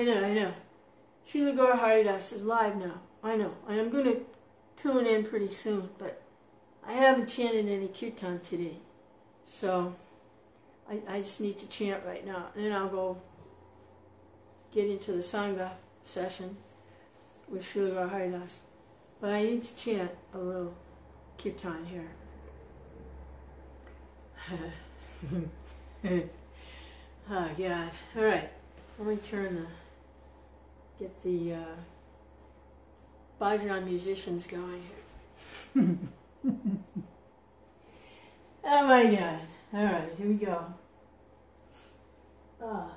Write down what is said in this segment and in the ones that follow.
I know, I know. Srila Gaura Haridas is live now. I know. I'm going to tune in pretty soon, but I haven't chanted any kirtan today. So I, I just need to chant right now. And then I'll go get into the Sangha session with Srila Gaura Haridas. But I need to chant a little kirtan here. oh, God. All right. Let me turn the, get the uh, musicians going oh, my God. All right, here we go. Ah.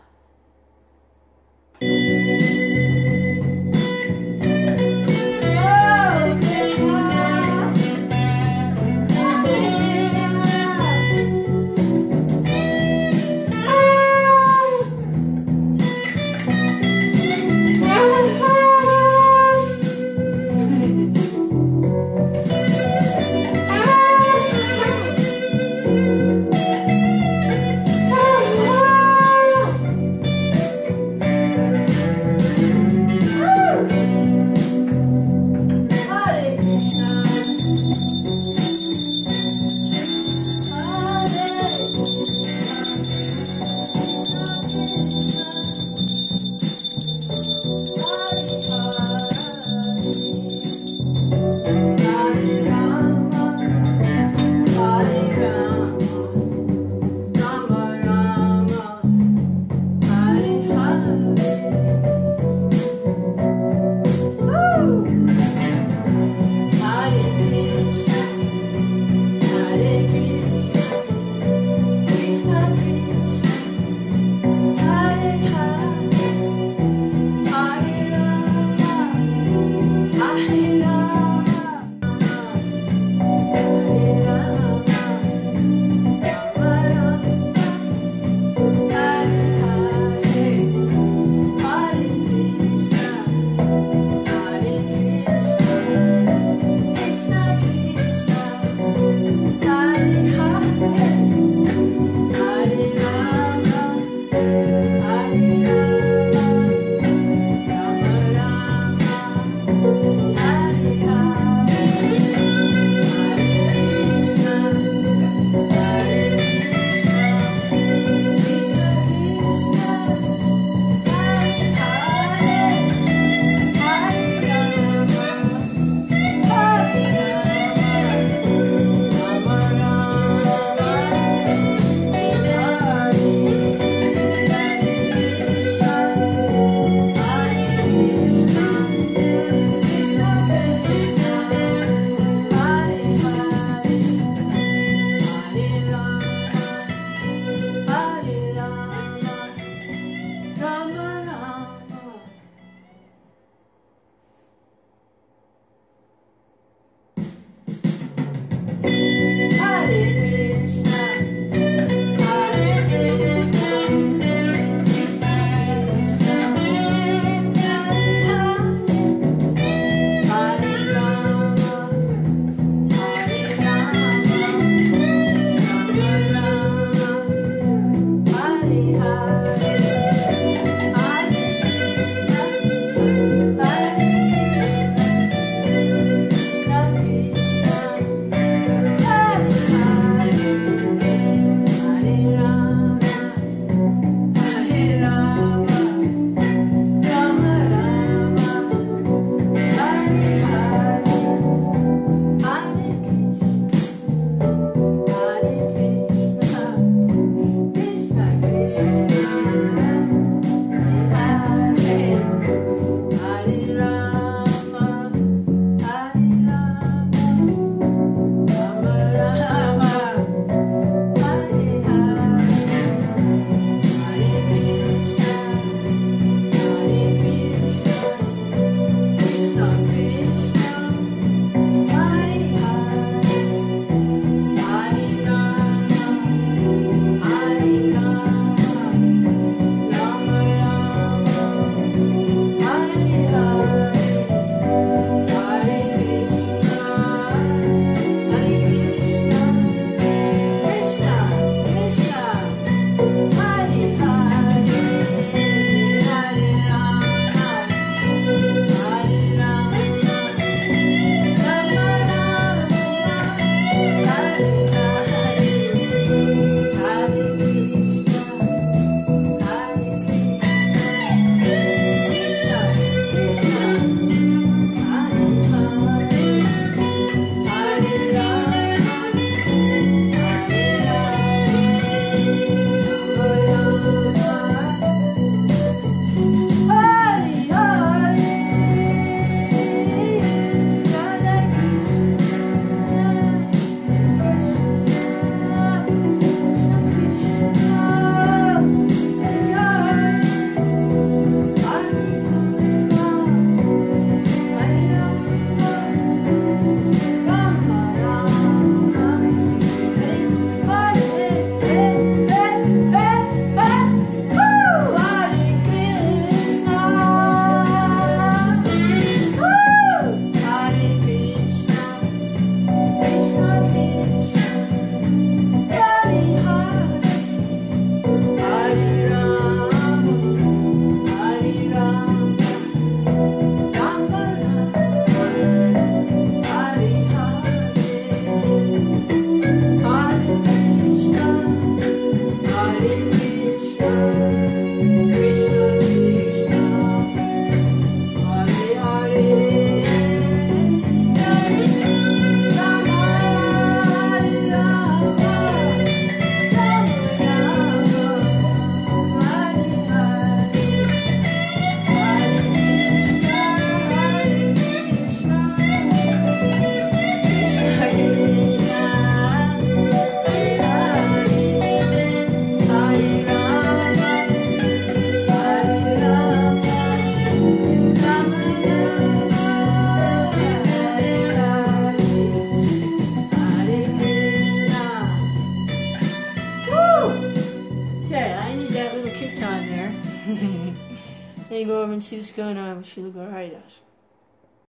Hare and go over and see what's